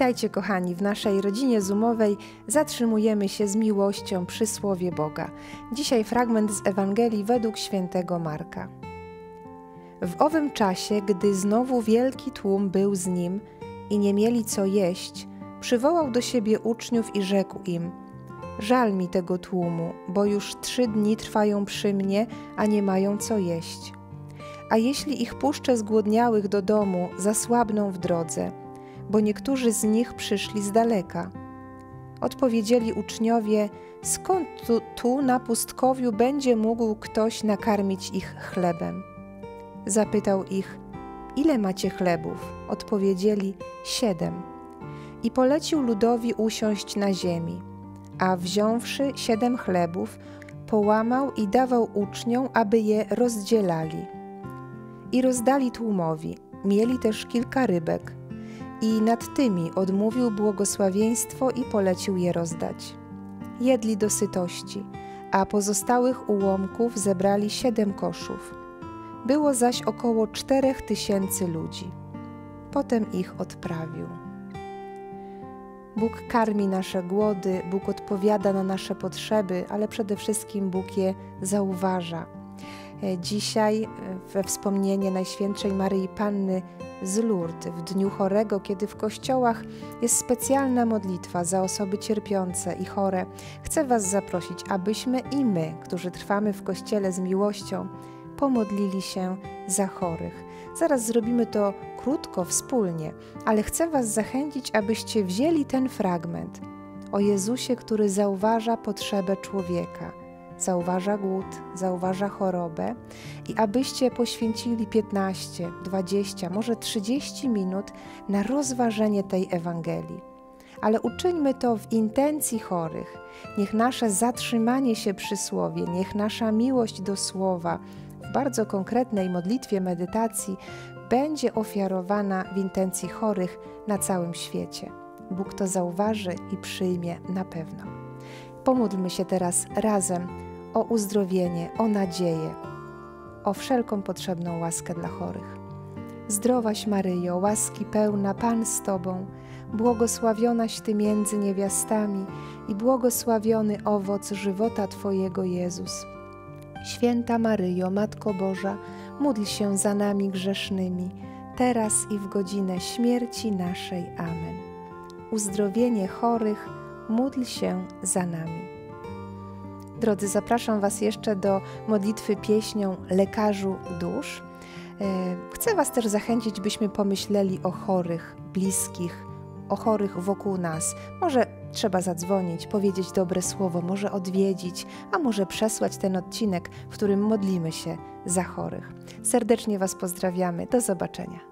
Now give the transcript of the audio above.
Witajcie, kochani, w naszej rodzinie zoomowej zatrzymujemy się z miłością przy Słowie Boga. Dzisiaj fragment z Ewangelii według świętego Marka. W owym czasie, gdy znowu wielki tłum był z nim i nie mieli co jeść, przywołał do siebie uczniów i rzekł im: Żal mi tego tłumu, bo już trzy dni trwają przy mnie, a nie mają co jeść. A jeśli ich puszczę zgłodniałych do domu, zasłabną w drodze bo niektórzy z nich przyszli z daleka. Odpowiedzieli uczniowie: Skąd tu, tu na pustkowiu będzie mógł ktoś nakarmić ich chlebem? Zapytał ich: Ile macie chlebów? Odpowiedzieli: Siedem. I polecił ludowi usiąść na ziemi. A wziąwszy siedem chlebów, połamał i dawał uczniom, aby je rozdzielali. I rozdali tłumowi. Mieli też kilka rybek i nad tymi odmówił błogosławieństwo i polecił je rozdać. Jedli do sytości, a pozostałych ułomków zebrali siedem koszów. Było zaś około czterech tysięcy ludzi. Potem ich odprawił. Bóg karmi nasze głody, Bóg odpowiada na nasze potrzeby, ale przede wszystkim Bóg je zauważa dzisiaj e, we wspomnienie Najświętszej Maryi Panny z Lourdes, w Dniu Chorego, kiedy w kościołach jest specjalna modlitwa za osoby cierpiące i chore, chcę Was zaprosić, abyśmy i my, którzy trwamy w kościele z miłością, pomodlili się za chorych. Zaraz zrobimy to krótko, wspólnie, ale chcę Was zachęcić, abyście wzięli ten fragment o Jezusie, który zauważa potrzebę człowieka zauważa głód, zauważa chorobę i abyście poświęcili 15, 20, może 30 minut na rozważenie tej Ewangelii. Ale uczyńmy to w intencji chorych. Niech nasze zatrzymanie się przy słowie, niech nasza miłość do słowa w bardzo konkretnej modlitwie, medytacji będzie ofiarowana w intencji chorych na całym świecie. Bóg to zauważy i przyjmie na pewno. Pomódlmy się teraz razem o uzdrowienie, o nadzieję, o wszelką potrzebną łaskę dla chorych. Zdrowaś Maryjo, łaski pełna, Pan z Tobą, błogosławionaś Ty między niewiastami i błogosławiony owoc żywota Twojego Jezus. Święta Maryjo, Matko Boża, módl się za nami grzesznymi, teraz i w godzinę śmierci naszej. Amen. Uzdrowienie chorych, módl się za nami. Drodzy, zapraszam Was jeszcze do modlitwy pieśnią Lekarzu Dusz. E, chcę Was też zachęcić, byśmy pomyśleli o chorych, bliskich, o chorych wokół nas. Może trzeba zadzwonić, powiedzieć dobre słowo, może odwiedzić, a może przesłać ten odcinek, w którym modlimy się za chorych. Serdecznie Was pozdrawiamy. Do zobaczenia.